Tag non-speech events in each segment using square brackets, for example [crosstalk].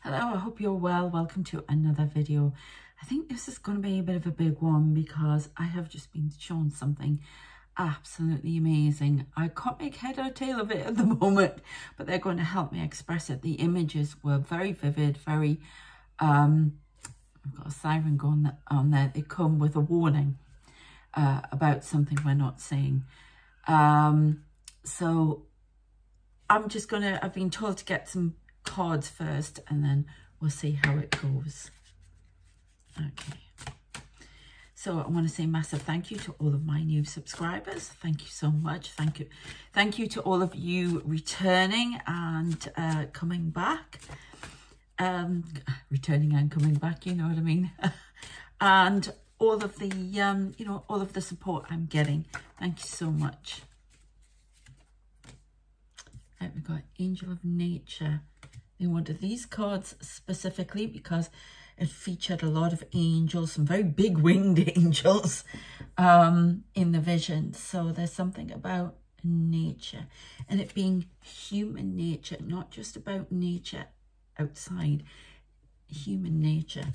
Hello, I hope you're well. Welcome to another video. I think this is going to be a bit of a big one because I have just been shown something absolutely amazing. I can't make head or tail of it at the [laughs] moment, but they're going to help me express it. The images were very vivid, very, um, I've got a siren going on there. They come with a warning uh, about something we're not seeing. Um, so I'm just going to, I've been told to get some cards first and then we'll see how it goes. Okay. So I want to say massive thank you to all of my new subscribers. Thank you so much. Thank you. Thank you to all of you returning and uh, coming back. Um, returning and coming back, you know what I mean? [laughs] and all of the, um, you know, all of the support I'm getting. Thank you so much. Right, we've got Angel of Nature. They wanted these cards specifically because it featured a lot of angels, some very big [laughs] winged angels um, in the vision. So there's something about nature and it being human nature, not just about nature outside, human nature.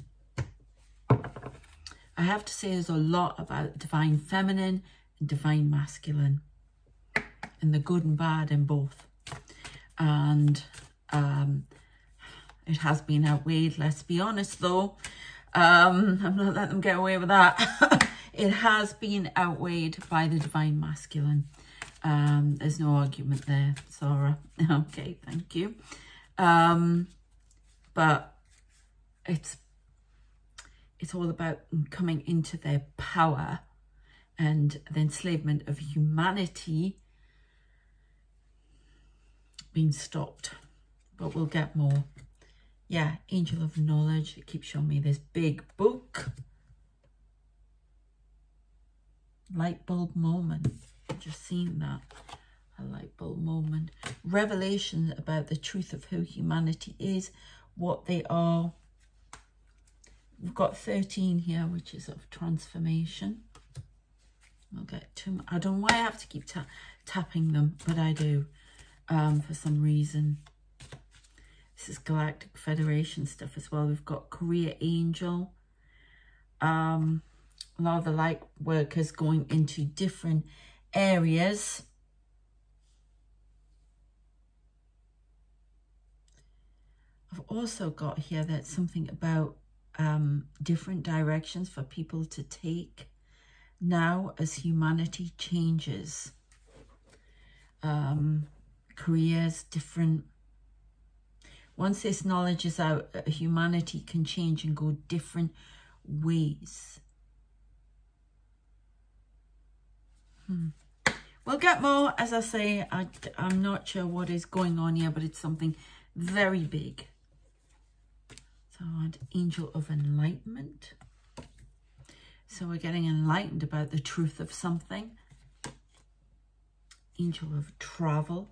I have to say there's a lot about divine feminine and divine masculine and the good and bad in both. And um, it has been outweighed, let's be honest though. Um, I'm not letting them get away with that. [laughs] it has been outweighed by the divine masculine. Um, there's no argument there, Sora. [laughs] okay, thank you. Um, but it's it's all about coming into their power and the enslavement of humanity being stopped but we'll get more. Yeah, Angel of Knowledge. It keeps showing me this big book. Light bulb moment. Just seen that. A light bulb moment. Revelation about the truth of who humanity is, what they are. We've got 13 here, which is of transformation. I'll get too I don't know why I have to keep ta tapping them, but I do um, for some reason. This is Galactic Federation stuff as well. We've got Career Angel. Um, a lot of the light workers going into different areas. I've also got here that something about um, different directions for people to take now as humanity changes. Um, careers, different once this knowledge is out, uh, humanity can change and go different ways. Hmm. We'll get more, as I say, I, I'm not sure what is going on here, but it's something very big. So Angel of Enlightenment. So we're getting enlightened about the truth of something. Angel of Travel.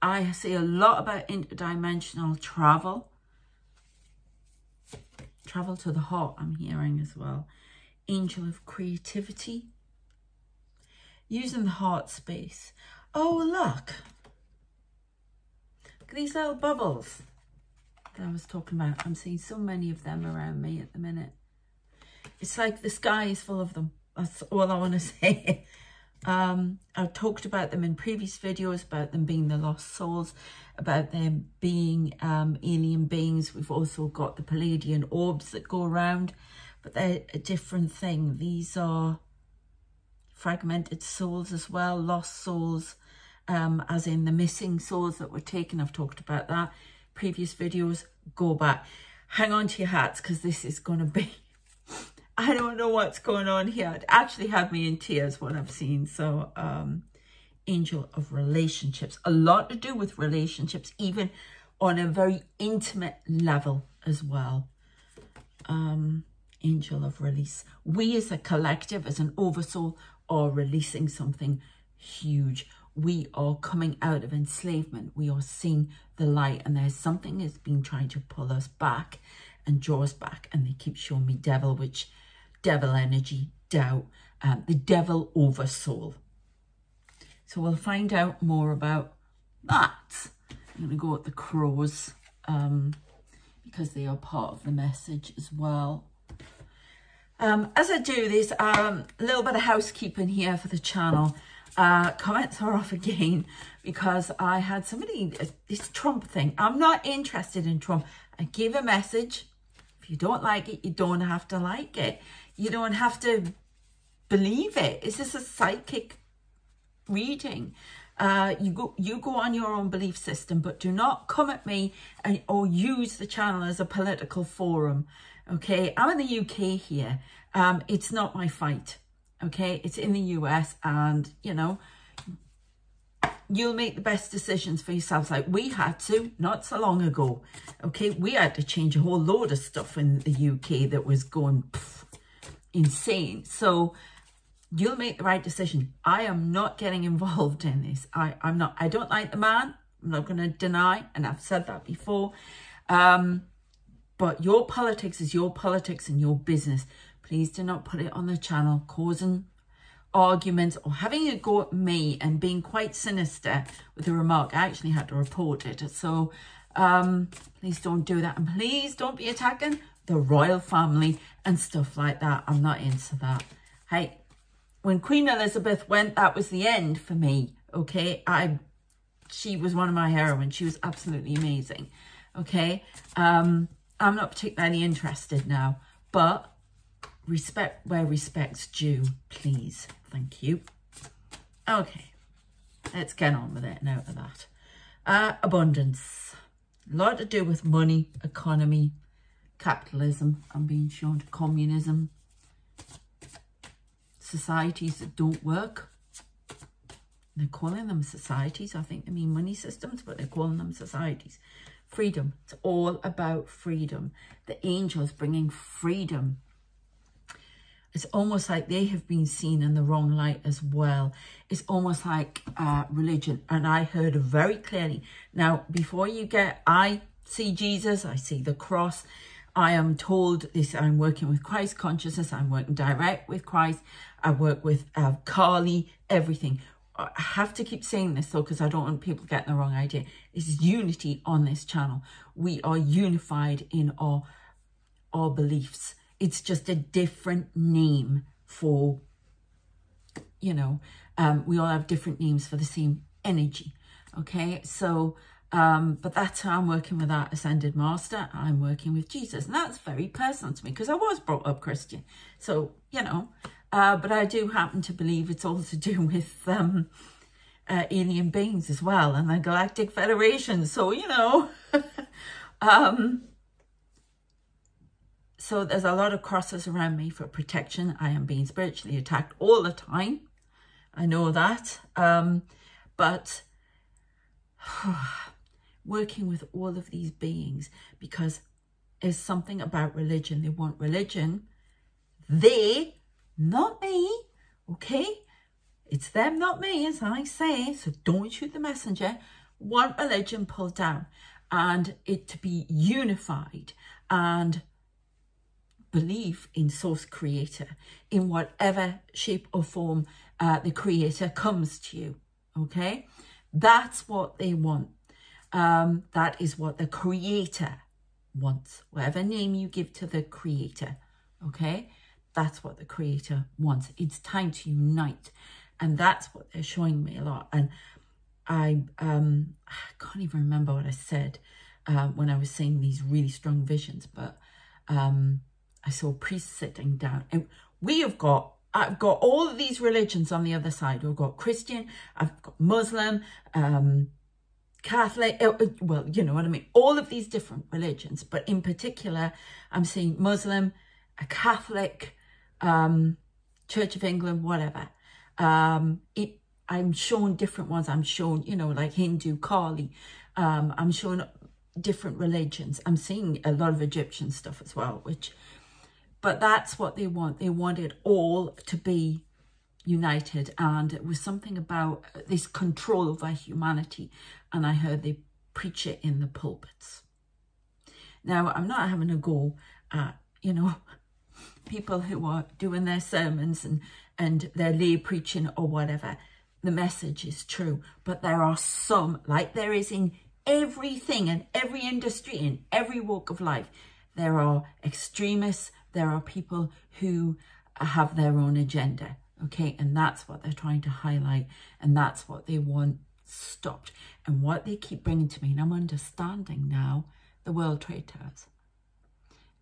I see a lot about interdimensional travel. Travel to the heart, I'm hearing as well. Angel of creativity. Using the heart space. Oh, look. Look these little bubbles that I was talking about. I'm seeing so many of them around me at the minute. It's like the sky is full of them. That's all I want to [laughs] say. Um, I've talked about them in previous videos, about them being the lost souls, about them being um, alien beings. We've also got the Pleiadian orbs that go around, but they're a different thing. These are fragmented souls as well, lost souls, um, as in the missing souls that were taken. I've talked about that. Previous videos, go back. Hang on to your hats because this is going to be I don't know what's going on here. It actually had me in tears what I've seen. So, um, angel of relationships. A lot to do with relationships, even on a very intimate level as well. Um, angel of release. We as a collective, as an oversoul, are releasing something huge. We are coming out of enslavement. We are seeing the light and there's something that's been trying to pull us back and draw us back. And they keep showing me devil, which devil energy, doubt, um, the devil over soul. So we'll find out more about that. I'm going to go at the crows um, because they are part of the message as well. Um, as I do this, a um, little bit of housekeeping here for the channel. Uh, comments are off again because I had somebody, uh, this Trump thing. I'm not interested in Trump. I give a message. If you don't like it, you don't have to like it. You don't have to believe it. Is this a psychic reading? Uh, you go you go on your own belief system, but do not come at me and or use the channel as a political forum. Okay, I'm in the UK here. Um, it's not my fight. Okay, it's in the US, and you know, you'll make the best decisions for yourselves. Like we had to not so long ago. Okay, we had to change a whole load of stuff in the UK that was going insane. So you'll make the right decision. I am not getting involved in this. I, I'm not, I don't like the man. I'm not going to deny, and I've said that before. Um, but your politics is your politics and your business. Please do not put it on the channel, causing arguments or having a go at me and being quite sinister with a remark. I actually had to report it. So um, please don't do that. And please don't be attacking the royal family and stuff like that. I'm not into that. Hey, when Queen Elizabeth went, that was the end for me. Okay, I, she was one of my heroines. She was absolutely amazing. Okay, um, I'm not particularly interested now, but respect where respect's due, please. Thank you. Okay, let's get on with it now of that. Uh, abundance. A lot to do with money, economy, capitalism. I'm being shown to communism, societies that don't work. They're calling them societies. I think they mean money systems, but they're calling them societies. Freedom. It's all about freedom. The angels bringing freedom. It's almost like they have been seen in the wrong light as well. It's almost like uh, religion. And I heard very clearly. Now, before you get, I see Jesus, I see the cross. I am told this, I'm working with Christ consciousness. I'm working direct with Christ. I work with uh, Kali, everything. I have to keep saying this though, because I don't want people getting the wrong idea. It's unity on this channel. We are unified in our, our beliefs. It's just a different name for, you know, um, we all have different names for the same energy. Okay, so, um, but that's how I'm working with that ascended master. I'm working with Jesus. And that's very personal to me because I was brought up Christian. So, you know, uh, but I do happen to believe it's all to do [laughs] with um, uh, alien beings as well and the Galactic Federation. So, you know, [laughs] um, so there's a lot of crosses around me for protection. I am being spiritually attacked all the time. I know that. Um, but [sighs] working with all of these beings because there's something about religion. They want religion. They not me, okay? It's them, not me, as I say, so don't shoot the messenger. Want religion pulled down and it to be unified and believe in source creator in whatever shape or form uh, the creator comes to you, okay? That's what they want. Um, that is what the creator wants, whatever name you give to the creator, okay? That's what the creator wants. It's time to unite. And that's what they're showing me a lot. And I, um, I can't even remember what I said uh, when I was seeing these really strong visions, but um, I saw priests sitting down. And we have got, I've got all these religions on the other side. I've got Christian, I've got Muslim, um, Catholic, uh, uh, well, you know what I mean? All of these different religions, but in particular, I'm seeing Muslim, a Catholic, um, Church of England, whatever. Um, it, I'm shown different ones. I'm shown, you know, like Hindu, Kali. Um, I'm shown different religions. I'm seeing a lot of Egyptian stuff as well, which, but that's what they want. They want it all to be united. And it was something about uh, this control over humanity. And I heard they preach it in the pulpits. Now, I'm not having a go at, you know, [laughs] people who are doing their sermons and, and their lay preaching or whatever, the message is true. But there are some, like there is in everything and every industry in every walk of life. There are extremists. There are people who have their own agenda. Okay. And that's what they're trying to highlight. And that's what they want stopped. And what they keep bringing to me, and I'm understanding now, the World Trade Towers.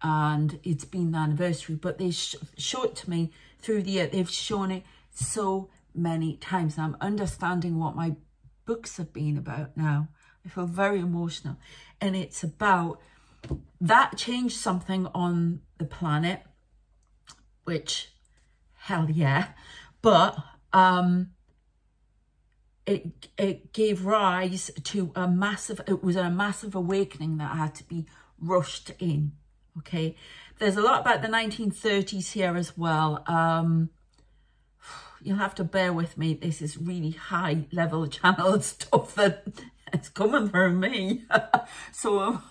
And it's been the anniversary, but they sh show it to me through the year. They've shown it so many times. I'm understanding what my books have been about now. I feel very emotional. And it's about that changed something on the planet, which hell yeah. But um it it gave rise to a massive it was a massive awakening that had to be rushed in. Okay. There's a lot about the 1930s here as well. Um you'll have to bear with me. This is really high level [laughs] channel stuff that it's coming from me. [laughs] so um,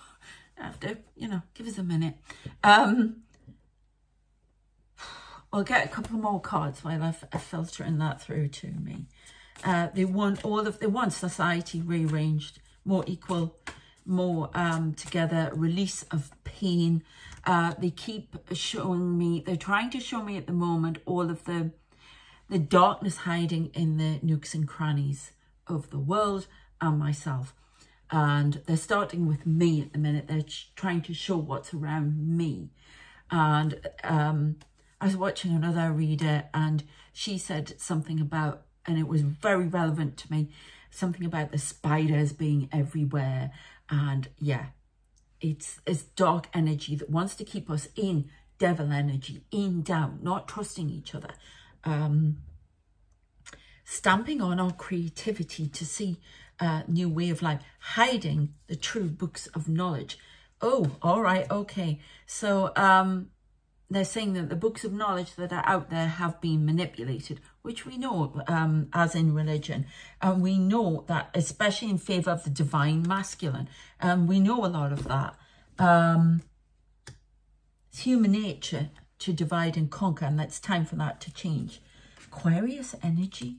I have to, you know, give us a minute. Um, I'll get a couple more cards while I'm filtering that through to me. Uh, they want all of, they want society rearranged, more equal, more um, together, release of pain. Uh, they keep showing me, they're trying to show me at the moment all of the the darkness hiding in the nooks and crannies of the world and myself. And they're starting with me at the minute. They're trying to show what's around me. And um, I was watching another reader and she said something about, and it was very relevant to me, something about the spiders being everywhere. And yeah, it's, it's dark energy that wants to keep us in devil energy, in doubt, not trusting each other um, stamping on our creativity to see a new way of life, hiding the true books of knowledge. Oh, all right, okay. So um, they're saying that the books of knowledge that are out there have been manipulated, which we know um, as in religion. And we know that, especially in favour of the divine masculine, um, we know a lot of that. Um, it's human nature to divide and conquer, and it's time for that to change. Aquarius energy.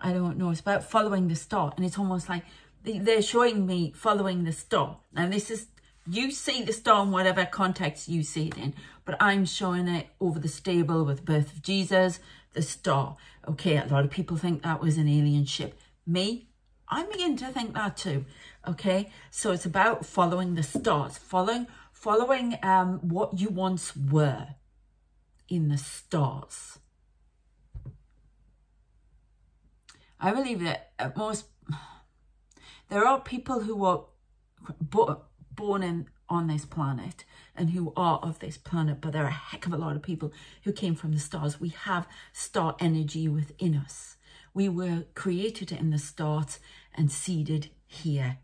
I don't know. It's about following the star, and it's almost like they're showing me following the star. Now, this is, you see the star in whatever context you see it in, but I'm showing it over the stable with the birth of Jesus, the star. Okay, a lot of people think that was an alien ship. Me, I'm beginning to think that too. Okay, so it's about following the stars, following following um, what you once were in the stars. I believe that at most, there are people who are born in on this planet and who are of this planet, but there are a heck of a lot of people who came from the stars. We have star energy within us. We were created in the stars and seeded here.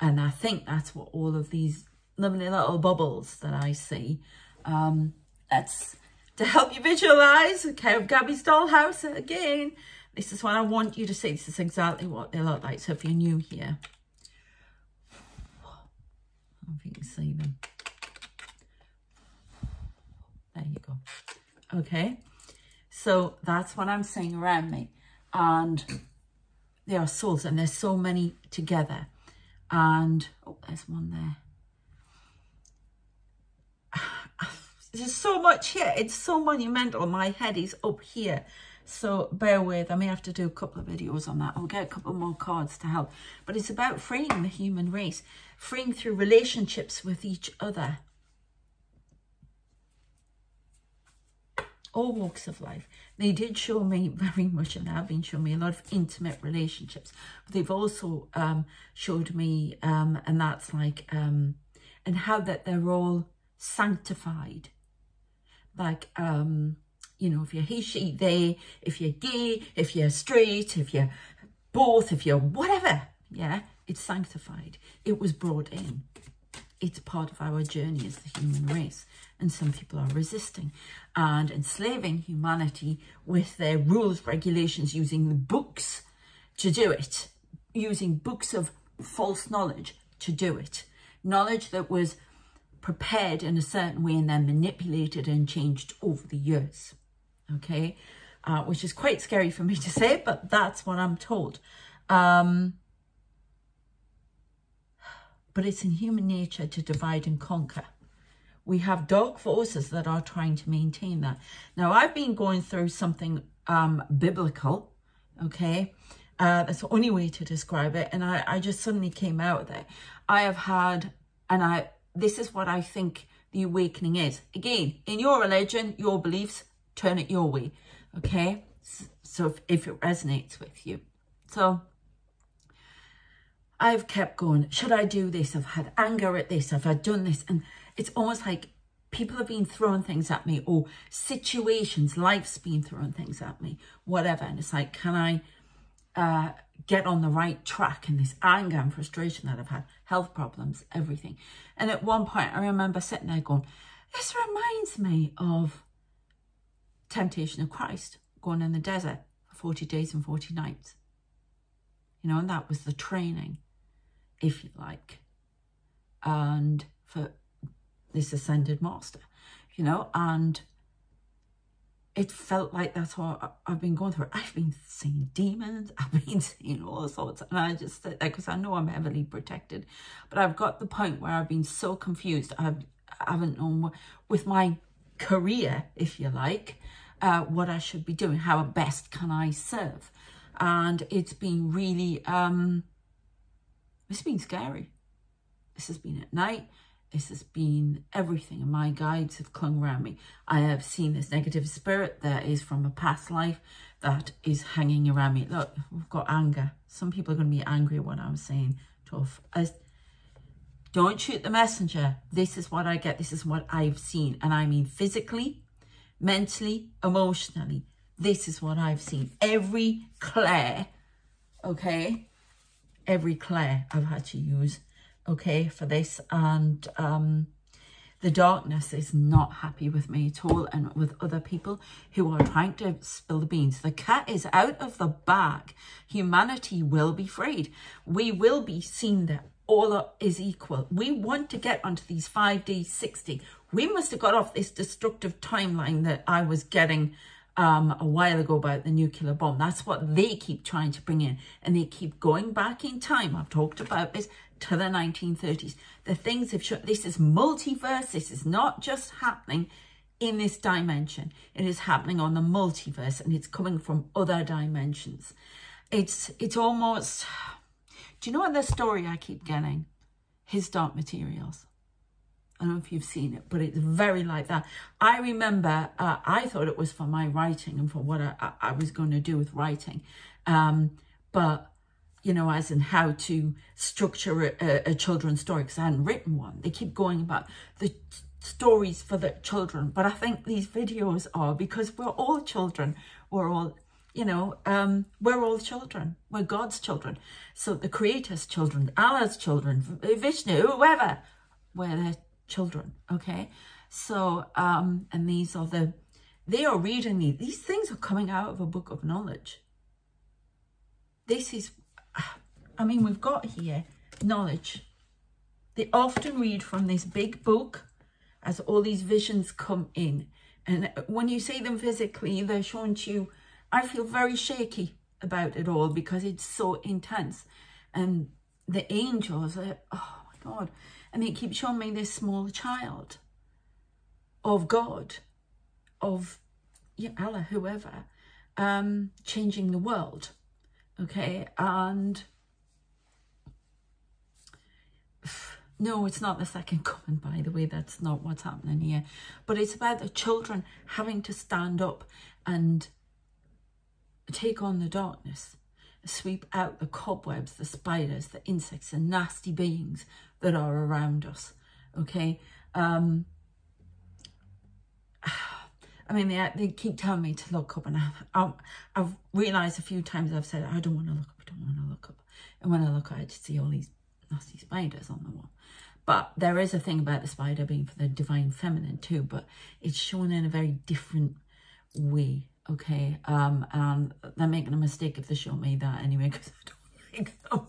And I think that's what all of these lovely little bubbles that I see. Um, that's to help you visualize. Okay, Gabby's dollhouse again. This is what I want you to see. This is exactly what they look like. So if you're new here, I don't think you can see them. There you go. Okay, so that's what I'm seeing around me. And there are souls and there's so many together. And, oh, there's one there. [sighs] There's so much here. It's so monumental. My head is up here. So bear with. I may have to do a couple of videos on that. I'll get a couple more cards to help. But it's about freeing the human race. Freeing through relationships with each other. All walks of life. They did show me [laughs] very much, and they have been showing me a lot of intimate relationships. But they've also um, showed me, um, and that's like, um, and how that they're all sanctified like, um, you know, if you're he, she, they, if you're gay, if you're straight, if you're both, if you're whatever, yeah, it's sanctified. It was brought in. It's part of our journey as the human race. And some people are resisting and enslaving humanity with their rules, regulations, using the books to do it, using books of false knowledge to do it. Knowledge that was prepared in a certain way and then manipulated and changed over the years. Okay. uh, which is quite scary for me to say, but that's what I'm told. Um, but it's in human nature to divide and conquer. We have dark forces that are trying to maintain that. Now, I've been going through something um, biblical, okay? Uh, that's the only way to describe it. And I, I just suddenly came out of it. I have had, and I this is what I think the awakening is. Again, in your religion, your beliefs, turn it your way, okay? So if, if it resonates with you. So I've kept going, should I do this? I've had anger at this, I've had done this. And it's almost like people have been throwing things at me or situations, life's been throwing things at me, whatever. And it's like, can I uh, get on the right track in this anger and frustration that I've had, health problems, everything. And at one point, I remember sitting there going, this reminds me of Temptation of Christ, going in the desert for 40 days and 40 nights. You know, and that was the training, if you like, and for this ascended master, you know, and it felt like that's what I've been going through. I've been seeing demons. [laughs] I've been seeing all sorts. And I just, because I know I'm heavily protected. But I've got the point where I've been so confused. I've, I haven't known with my career, if you like, uh, what I should be doing. How best can I serve? And it's been really, um, it's been scary. This has been at night. This has been everything, and my guides have clung around me. I have seen this negative spirit that is from a past life that is hanging around me. Look, we've got anger. Some people are going to be angry at what I'm saying. Tough. I, don't shoot the messenger. This is what I get. This is what I've seen. And I mean physically, mentally, emotionally. This is what I've seen. Every clair, okay? Every clair I've had to use okay, for this. And um, the darkness is not happy with me at all and with other people who are trying to spill the beans. The cat is out of the bag. Humanity will be freed. We will be seen that all is equal. We want to get onto these five D, 60. We must have got off this destructive timeline that I was getting um, a while ago about the nuclear bomb. That's what they keep trying to bring in. And they keep going back in time. I've talked about this to the 1930s. The things have shown, this is multiverse. This is not just happening in this dimension. It is happening on the multiverse and it's coming from other dimensions. It's, it's almost, you know what the story I keep getting? His Dark Materials. I don't know if you've seen it, but it's very like that. I remember, uh, I thought it was for my writing and for what I, I was going to do with writing. Um, but you know, as in how to structure a, a children's story, because I hadn't written one. They keep going about the stories for the children, but I think these videos are because we're all children. We're all, you know, um, we're all children. We're God's children. So the Creator's children, Allah's children, Vishnu, whoever, we're their children, okay? So, um, and these are the, they are reading these. These things are coming out of a book of knowledge. This is I mean, we've got here knowledge. They often read from this big book as all these visions come in. And when you see them physically, they're shown to you. I feel very shaky about it all because it's so intense. And the angels are, oh my God. And they keep showing me this small child of God, of yeah, Allah, whoever, um, changing the world okay and no it's not the second coming by the way that's not what's happening here but it's about the children having to stand up and take on the darkness sweep out the cobwebs the spiders the insects the nasty beings that are around us okay um [sighs] I mean, they, they keep telling me to look up and I, I've realised a few times I've said, I don't want to look up, I don't want to look up. And when I look, I just see all these nasty spiders on the wall. But there is a thing about the spider being for the divine feminine too, but it's shown in a very different way, okay? Um, and they're making a mistake if they show me that anyway, because I don't [laughs] like them.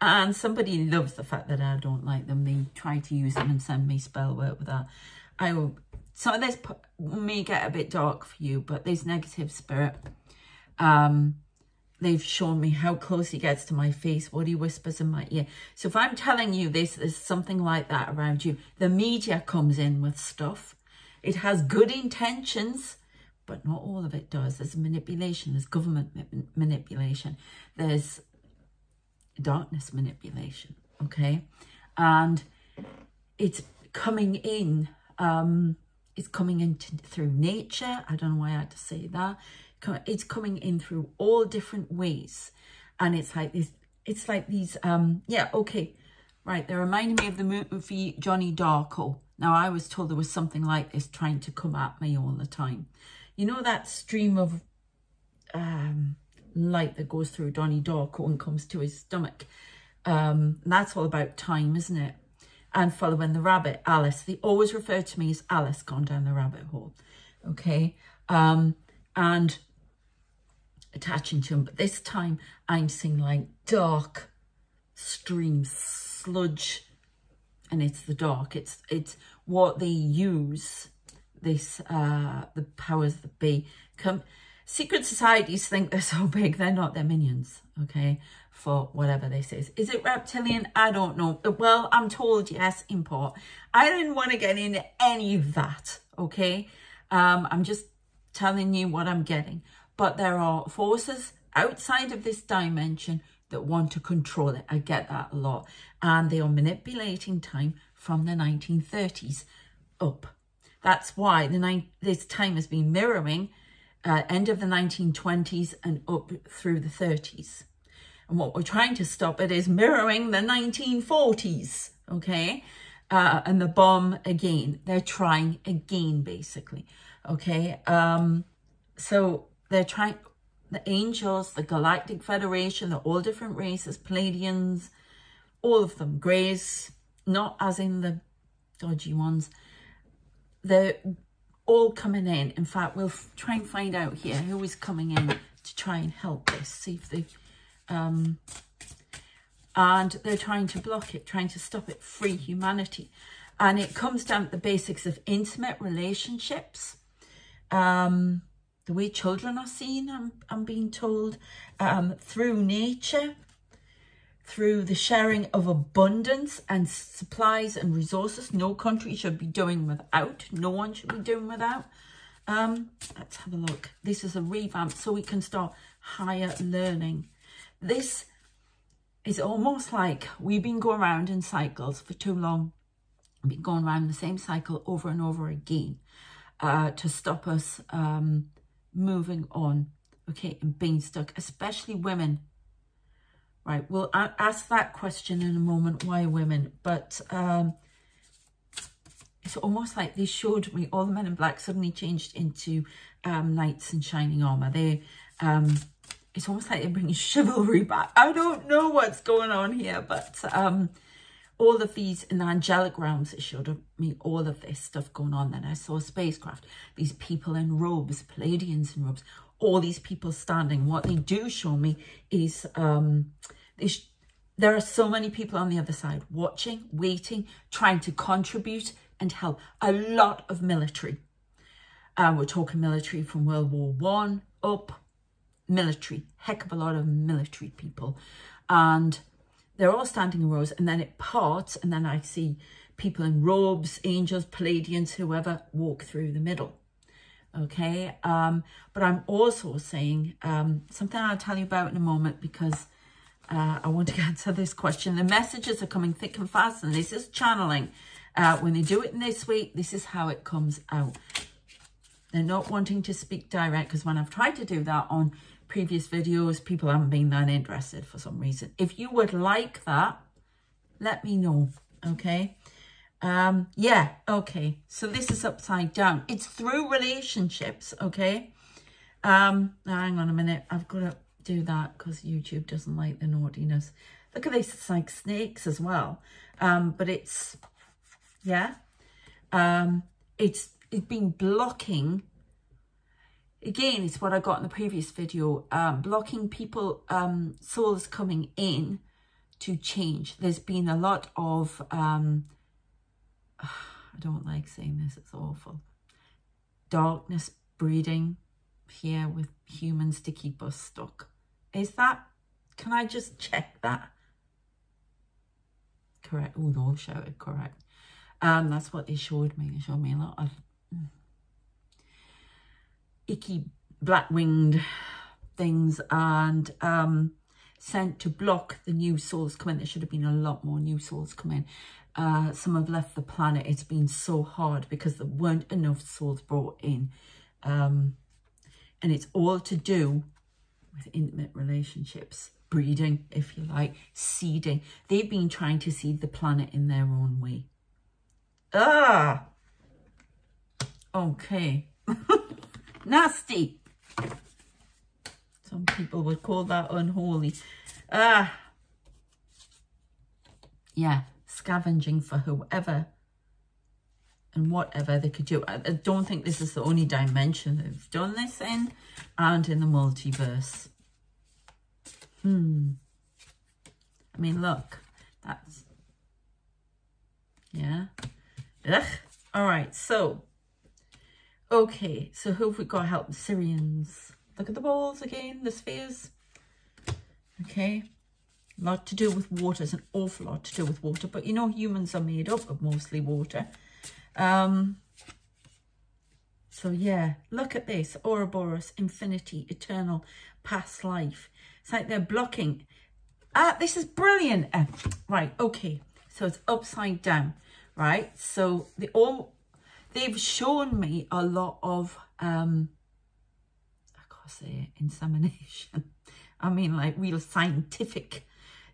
And somebody loves the fact that I don't like them. They try to use them and send me spell work with that. I will some of this may get a bit dark for you, but this negative spirit, um, they've shown me how close he gets to my face, what he whispers in my ear. So if I'm telling you this, there's something like that around you. The media comes in with stuff. It has good intentions, but not all of it does. There's manipulation, there's government manipulation, there's darkness manipulation, okay? And it's coming in, um, it's coming in through nature. I don't know why I had to say that. It's coming in through all different ways. And it's like this, it's like these, um, yeah, okay. Right, they're reminding me of the movie Johnny Darko. Now, I was told there was something like this trying to come at me all the time. You know that stream of um, light that goes through Donnie Darko and comes to his stomach? Um, that's all about time, isn't it? And following the rabbit, Alice. They always refer to me as Alice gone down the rabbit hole. Okay. Um, and attaching to him. But this time I'm seeing like dark streams, sludge, and it's the dark. It's it's what they use this uh the powers that be. Come secret societies think they're so big they're not their minions okay for whatever this is. Is it reptilian? I don't know. Well i'm told yes in part. I didn't want to get into any of that okay? Um i'm just telling you what i'm getting. But there are forces outside of this dimension that want to control it. I get that a lot. And they are manipulating time from the 1930s up that's why the this time has been mirroring uh, end of the 1920s and up through the 30s. And what we're trying to stop it is mirroring the 1940s, okay? Uh, and the bomb again. They're trying again, basically, okay? Um, so they're trying, the angels, the Galactic Federation, the all different races, Pleiadians, all of them, greys, not as in the dodgy ones, they're all coming in. In fact, we'll try and find out here who is coming in to try and help this. See if they... Um, and they're trying to block it, trying to stop it, free humanity. And it comes down to the basics of intimate relationships, um, the way children are seen, I'm, I'm being told, um, through nature, through the sharing of abundance and supplies and resources. No country should be doing without. No one should be doing without. Um, let's have a look. This is a revamp so we can start higher learning. This is almost like we've been going around in cycles for too long. We've been going around the same cycle over and over again uh, to stop us um, moving on, okay, and being stuck, especially women Right, we'll ask that question in a moment, why women? But um, it's almost like they showed me all the men in black suddenly changed into um, knights in shining armour. They, um, it's almost like they're bringing [laughs] chivalry back. I don't know what's going on here, but um, all of these in the angelic realms, it showed me all of this stuff going on. Then I saw spacecraft, these people in robes, Pleiadians in robes, all these people standing. What they do show me is um, there are so many people on the other side watching, waiting, trying to contribute and help. A lot of military. Uh, we're talking military from World War One up, military, heck of a lot of military people. And they're all standing in rows and then it parts and then I see people in robes, angels, pleiadians, whoever walk through the middle okay um but i'm also saying um something i'll tell you about in a moment because uh, I want to [laughs] answer this question. The messages are coming thick and fast, and this is channeling. Uh, when they do it in this way, this is how it comes out. They're not wanting to speak direct, because when I've tried to do that on previous videos, people haven't been that interested for some reason. If you would like that, let me know, okay? Um, yeah, okay. So this is upside down. It's through relationships, okay? Um, hang on a minute. I've got to do that because YouTube doesn't like the naughtiness. Look at this, it's like snakes as well. Um, but it's, yeah, um, it's, it's been blocking, again, it's what I got in the previous video, um, blocking people, um, souls coming in to change. There's been a lot of, um, I don't like saying this, it's awful. darkness breeding here with humans to keep us stuck. Is that, can I just check that? Correct. Oh, all shouted correct. Um, that's what they showed me. They showed me a lot of mm, icky black-winged things and um, sent to block the new souls coming. There should have been a lot more new souls coming. Uh, some have left the planet. It's been so hard because there weren't enough souls brought in. Um, and it's all to do with intimate relationships, breeding, if you like, seeding. They've been trying to seed the planet in their own way. Ah! Okay. [laughs] Nasty. Some people would call that unholy. Ah. Yeah, scavenging for whoever and whatever they could do. I, I don't think this is the only dimension they've done this in and in the multiverse. Hmm. I mean, look, that's, yeah. Ugh. All right, so, okay, so who have we got help? The Sirians. Look at the balls again, the spheres. Okay, a lot to do with water. It's an awful lot to do with water, but you know humans are made up of mostly water. Um, so yeah, look at this. Ouroboros, infinity, eternal, past life. It's like they're blocking. Ah, this is brilliant. Uh, right, okay. So it's upside down, right? So they all, they've shown me a lot of, um, I can't say it, insemination. [laughs] I mean like real scientific.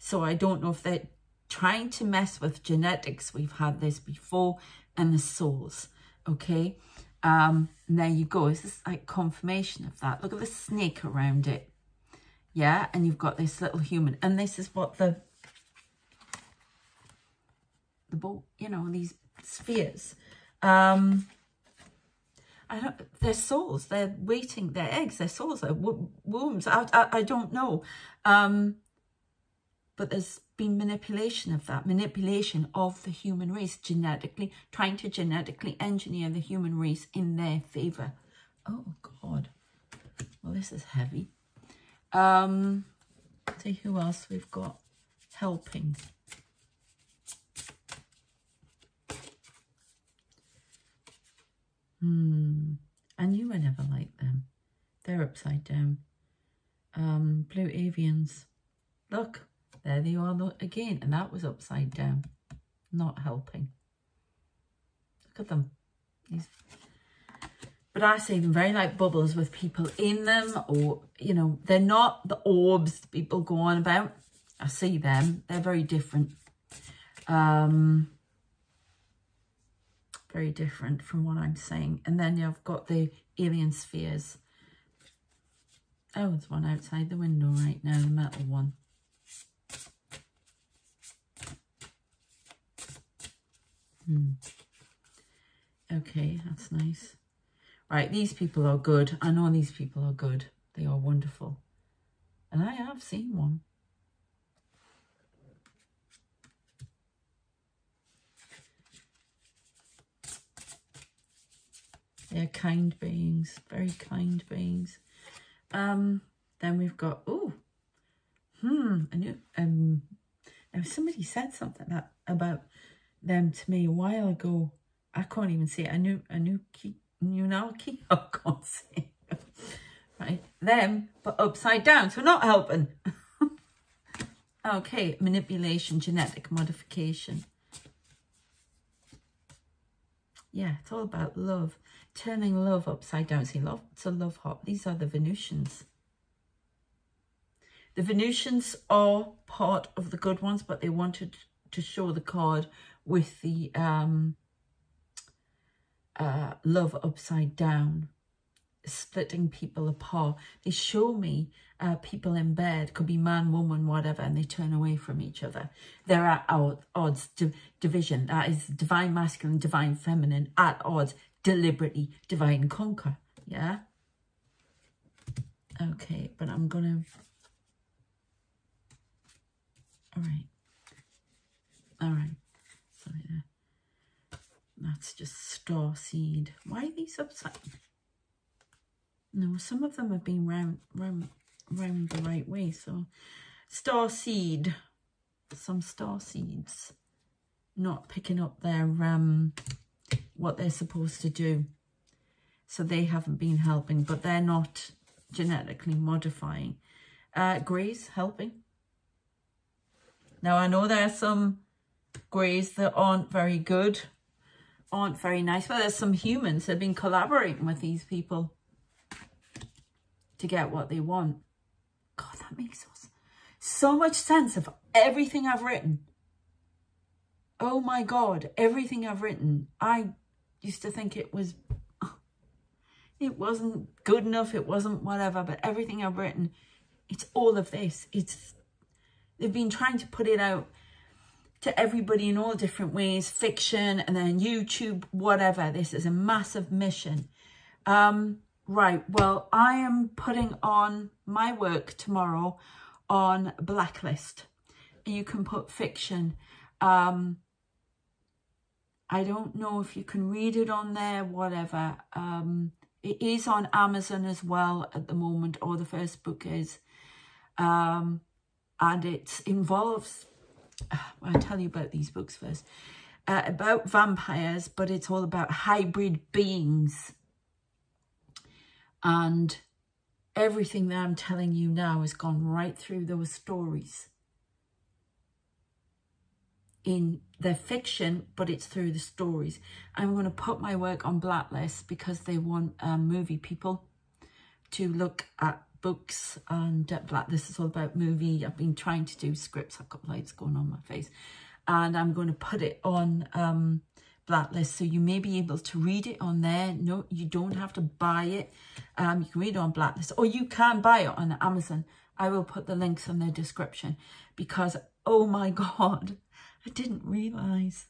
So I don't know if they're trying to mess with genetics. We've had this before and the souls. Okay. Um, and there you go. This is like confirmation of that. Look at the snake around it. Yeah. And you've got this little human. And this is what the, the ball, you know, these spheres. Um, I don't, their souls, they're waiting, their eggs, their souls, their wombs. I, I, I don't know. Um, but there's been manipulation of that, manipulation of the human race genetically, trying to genetically engineer the human race in their favour. Oh, God. Well, this is heavy. Um, see who else we've got helping. Hmm. I knew I never liked them. They're upside down. Um, blue avians. Look. There they are again, and that was upside down, not helping. Look at them. These, but I see them very like bubbles with people in them, or, you know, they're not the orbs people go on about. I see them. They're very different. Um, very different from what I'm saying. And then you've got the alien spheres. Oh, there's one outside the window right now, the metal one. Hmm. Okay, that's nice. Right, these people are good. I know these people are good. They are wonderful. And I have seen one. They're kind beings, very kind beings. Um, then we've got, oh, hmm, I knew, um, now somebody said something that about them to me a while ago. I can't even say it. I knew, I knew, Nunaki. I can't say it. Right, them, but upside down, so not helping. [laughs] okay, manipulation, genetic modification. Yeah, it's all about love. Turning love upside down. See, love, a love heart. These are the Venusians. The Venusians are part of the good ones, but they wanted to show the card with the um, uh, love upside down, splitting people apart. They show me uh, people in bed, could be man, woman, whatever, and they turn away from each other. There are at odds, division. That is divine masculine, divine feminine, at odds, deliberately, divine conquer. Yeah? Okay, but I'm going to... All right. All right. That's just star seed. Why are these upside? No, some of them have been round, round, round the right way. So, star seed, some star seeds, not picking up their um, what they're supposed to do. So they haven't been helping, but they're not genetically modifying. Uh, Greys helping. Now, I know there are some greys that aren't very good, aren't very nice, but there's some humans that have been collaborating with these people to get what they want. God, that makes us so much sense of everything I've written. Oh my God, everything I've written. I used to think it was, [laughs] it wasn't good enough. It wasn't whatever, but everything I've written, it's all of this. It's, they've been trying to put it out to everybody in all different ways, fiction and then YouTube, whatever. This is a massive mission. Um, right, well, I am putting on my work tomorrow on Blacklist. You can put fiction. Um, I don't know if you can read it on there, whatever. Um, it is on Amazon as well at the moment, or the first book is. Um, and it involves, I'll tell you about these books first, uh, about vampires, but it's all about hybrid beings. And everything that I'm telling you now has gone right through those stories in their fiction, but it's through the stories. I'm going to put my work on Blacklist because they want um, movie people to look at books and uh, Black. This is all about movie. I've been trying to do scripts. I've got lights going on my face. And I'm going to put it on um, Blacklist. So you may be able to read it on there. No, you don't have to buy it. Um, you can read it on Blacklist or you can buy it on Amazon. I will put the links in the description because, oh my [laughs] God, I didn't realize.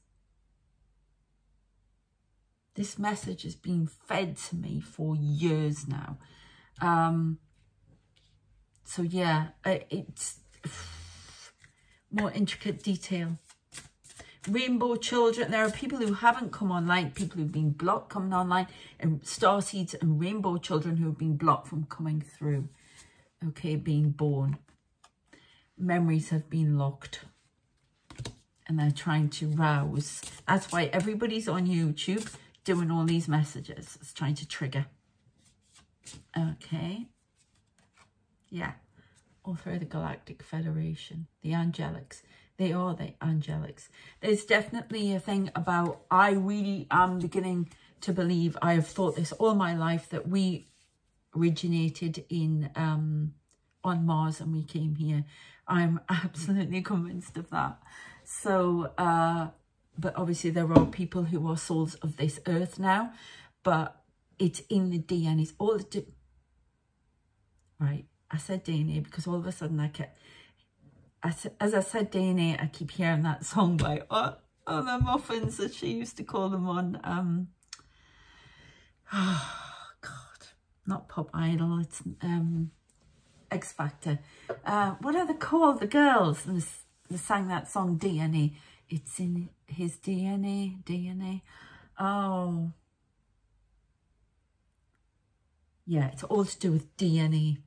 This message has been fed to me for years now. Um, so yeah, uh, it's more intricate detail. Rainbow children, there are people who haven't come online, people who've been blocked coming online, and star seeds and rainbow children who have been blocked from coming through. Okay, being born. Memories have been locked and they're trying to rouse. That's why everybody's on YouTube doing all these messages. It's trying to trigger. Okay. Yeah. Or through the Galactic Federation, the Angelics. They are the Angelics. There's definitely a thing about, I really am beginning to believe, I have thought this all my life, that we originated in um, on Mars and we came here. I'm [laughs] absolutely convinced of that. So, uh, but obviously there are people who are souls of this earth now, but it's in the DNA. It's all the, right. I said DNA because all of a sudden I kept, I, as I said DNA, I keep hearing that song by, oh, oh the muffins that she used to call them on, um, oh [sighs] God, not Pop Idol, it's, um, X Factor. Uh, what are they called? The girls. And sang that song DNA. It's in his DNA, DNA. Oh. Yeah, it's all to do with DNA,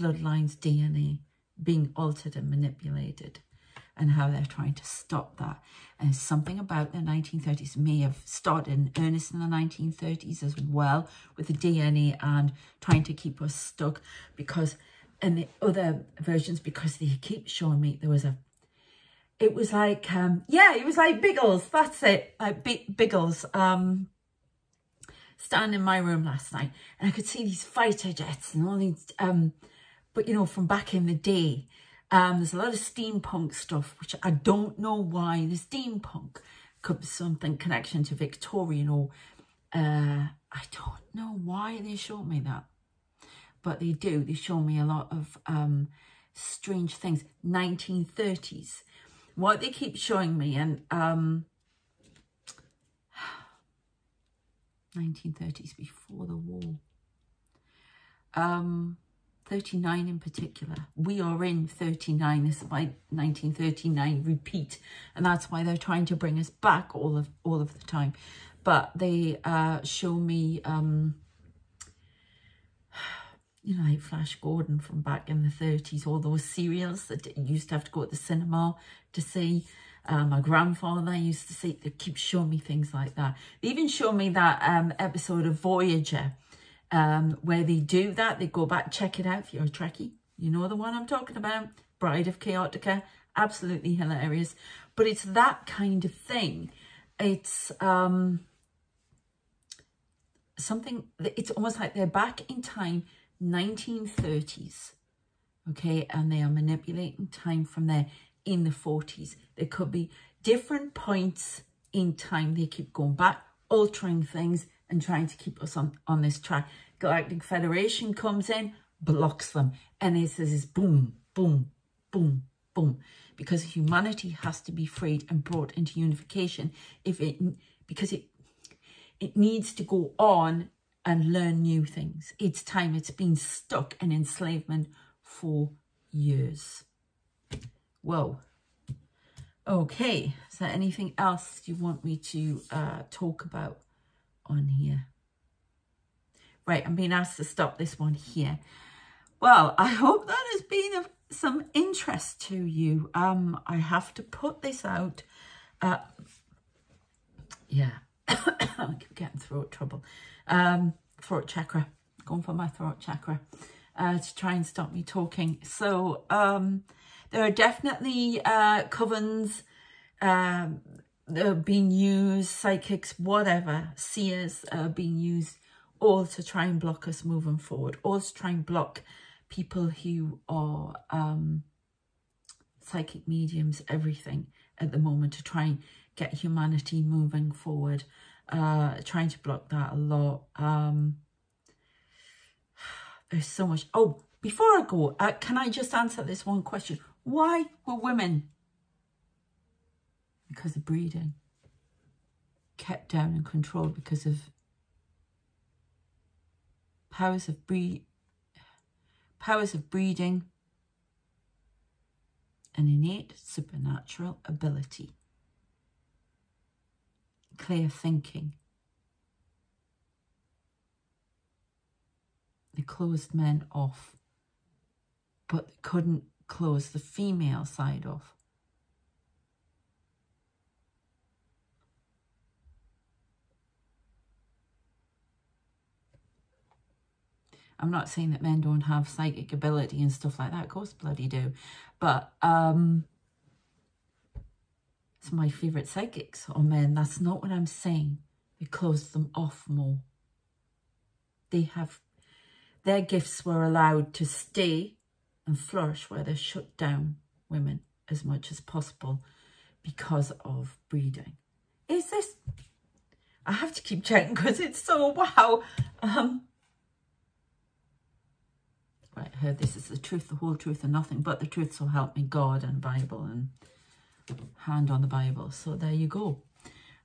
bloodlines, DNA being altered and manipulated and how they're trying to stop that. And something about the 1930s may have started in earnest in the 1930s as well with the DNA and trying to keep us stuck because in the other versions, because they keep showing me there was a it was like, um, yeah, it was like Biggles. That's it. Like Biggles. Um, standing in my room last night and I could see these fighter jets and all these, um, but you know, from back in the day, um, there's a lot of steampunk stuff, which I don't know why the steampunk could be something connection to Victorian or, uh, I don't know why they showed me that, but they do. They show me a lot of, um, strange things, 1930s what they keep showing me and um [sighs] 1930s before the war. Um 39 in particular we are in 39 this is my 1939 repeat and that's why they're trying to bring us back all of all of the time but they uh show me um [sighs] you know, like Flash Gordon from back in the 30s, all those serials that used to have to go to the cinema to see. Uh, my grandfather used to see, they keep showing me things like that. They even show me that um, episode of Voyager um, where they do that. They go back, check it out if you're a Trekkie. You know the one I'm talking about? Bride of Chaotica. Absolutely hilarious. But it's that kind of thing. It's um, something, it's almost like they're back in time 1930s, okay, and they are manipulating time from there in the 40s. There could be different points in time. They keep going back, altering things and trying to keep us on, on this track. Galactic Federation comes in, blocks them, and it says boom, boom, boom, boom, because humanity has to be freed and brought into unification if it because it it needs to go on and learn new things. It's time. It's been stuck in enslavement for years. Whoa. Okay, is there anything else you want me to uh, talk about on here? Right, I'm being asked to stop this one here. Well, I hope that has been of some interest to you. Um, I have to put this out. Uh, yeah, [coughs] I keep getting throat trouble um, throat chakra, going for my throat chakra uh, to try and stop me talking. So um, there are definitely uh, covens um, are being used, psychics, whatever, seers are being used all to try and block us moving forward, all to try and block people who are um, psychic mediums, everything at the moment to try and get humanity moving forward uh, trying to block that a lot. Um, there's so much. Oh, before I go, uh, can I just answer this one question? Why were women, because of breeding, kept down and controlled because of powers of breed, powers of breeding, an innate supernatural ability clear thinking. They closed men off, but they couldn't close the female side off. I'm not saying that men don't have psychic ability and stuff like that. Of course, bloody do. But um, of my favourite psychics are men. That's not what I'm saying. We closed them off more. They have, their gifts were allowed to stay and flourish where they shut down women as much as possible because of breeding. Is this, I have to keep checking because it's so wow. Um, right, I heard this is the truth, the whole truth and nothing but the truth, so help me God and Bible and hand on the Bible. So there you go.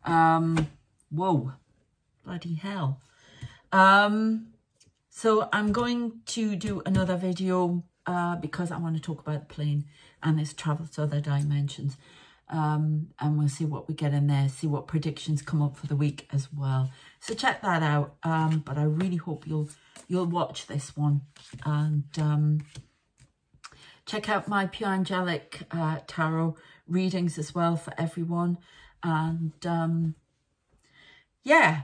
Um, whoa, bloody hell. Um, so I'm going to do another video uh, because I want to talk about the plane and this travel to other dimensions. Um, and we'll see what we get in there, see what predictions come up for the week as well. So check that out. Um, but I really hope you'll you'll watch this one and um, check out my Pure Angelic uh, Tarot readings as well for everyone. And um, yeah,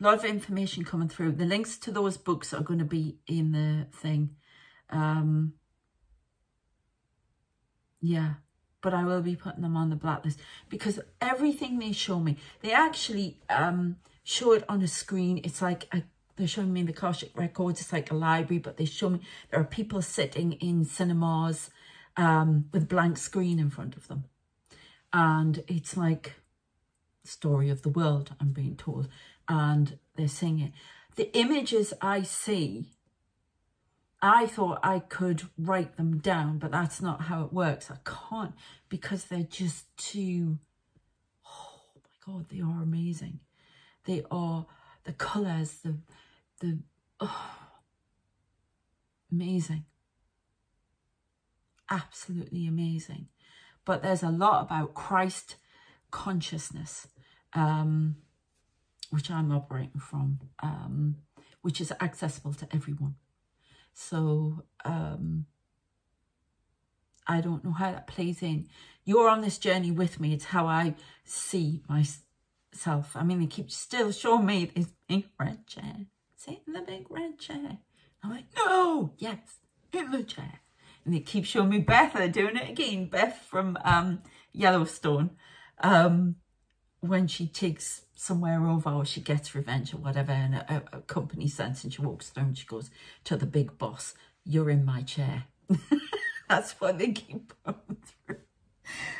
a lot of information coming through. The links to those books are going to be in the thing. Um, yeah, but I will be putting them on the blacklist because everything they show me, they actually um, show it on a screen. It's like a, they're showing me the Akashic Records. It's like a library, but they show me there are people sitting in cinemas um, with blank screen in front of them and it's like story of the world I'm being told and they're singing the images I see I thought I could write them down but that's not how it works. I can't because they're just too oh my god they are amazing. They are the colors the the oh, amazing. Absolutely amazing. But there's a lot about Christ consciousness, um, which I'm operating from, um, which is accessible to everyone. So um, I don't know how that plays in. You're on this journey with me. It's how I see myself. I mean, they keep still showing me this big red chair. Sit in the big red chair. I'm like, no, yes, in the chair. And they keep showing me Beth. They're doing it again. Beth from um, Yellowstone. Um, when she takes somewhere over or she gets revenge or whatever in a, a, company sense and she walks through and she goes to the big boss, you're in my chair. [laughs] That's what they keep going through.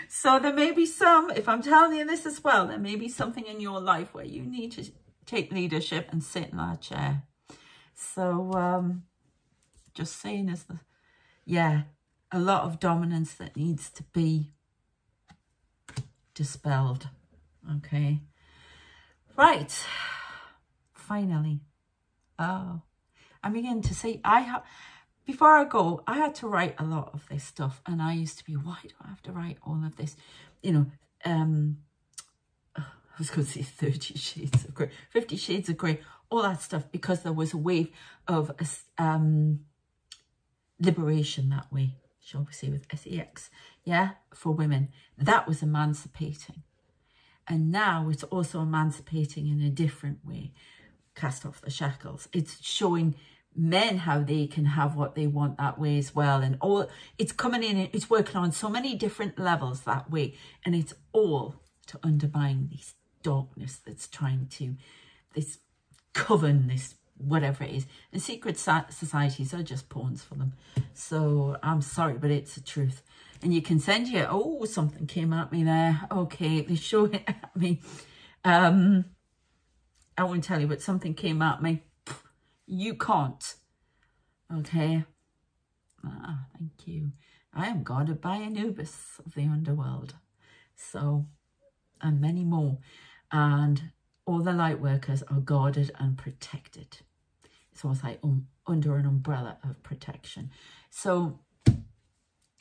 So there may be some, if I'm telling you this as well, there may be something in your life where you need to take leadership and sit in that chair. So um, just saying is the, yeah, a lot of dominance that needs to be dispelled. Okay. Right. Finally. Oh, I'm beginning to see, I have, before I go, I had to write a lot of this stuff and I used to be, why do I have to write all of this? You know, um, I was going to say 30 shades of grey, 50 shades of grey, all that stuff because there was a wave of um, liberation that way, shall we say, with sex, yeah, for women. That was emancipating. And now it's also emancipating in a different way. Cast off the shackles. It's showing men how they can have what they want that way as well. And all it's coming in, it's working on so many different levels that way. And it's all to undermine this darkness that's trying to, this coven, this whatever it is. And secret societies are just pawns for them. So I'm sorry, but it's the truth and you can send you, oh, something came at me there. Okay, they show it at me. Um, I won't tell you, but something came at me. You can't. Okay. Ah, thank you. I am guarded by Anubis of the underworld. So, and many more. And all the light workers are guarded and protected. It's almost like um, under an umbrella of protection. So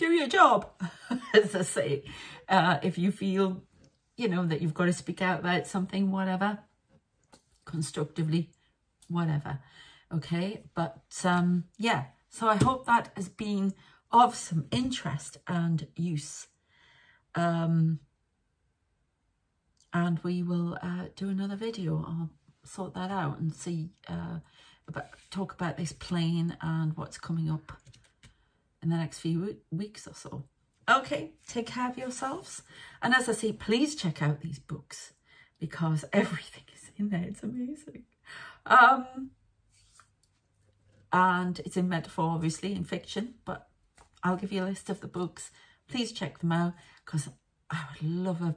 do your job, [laughs] as I say. Uh, if you feel, you know, that you've got to speak out about something, whatever, constructively, whatever. Okay, but um, yeah, so I hope that has been of some interest and use. Um, and we will uh, do another video. I'll sort that out and see, uh, about, talk about this plane and what's coming up in the next few weeks or so. Okay, take care of yourselves. And as I say, please check out these books because [laughs] everything is in there. It's amazing. Um, and it's in metaphor, obviously, in fiction, but I'll give you a list of the books. Please check them out because I would love a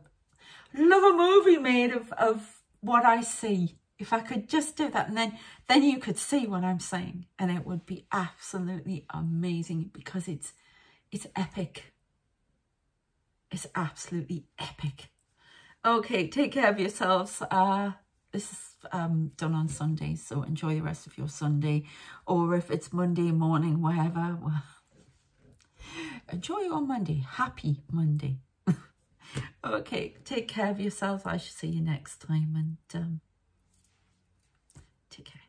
love a movie made of, of what I see if I could just do that and then then you could see what I'm saying and it would be absolutely amazing because it's it's epic. It's absolutely epic. Okay, take care of yourselves. Uh this is um done on Sunday, so enjoy the rest of your Sunday. Or if it's Monday morning, whatever, well, [laughs] enjoy your Monday. Happy Monday. [laughs] okay, take care of yourselves. I shall see you next time and um Take care.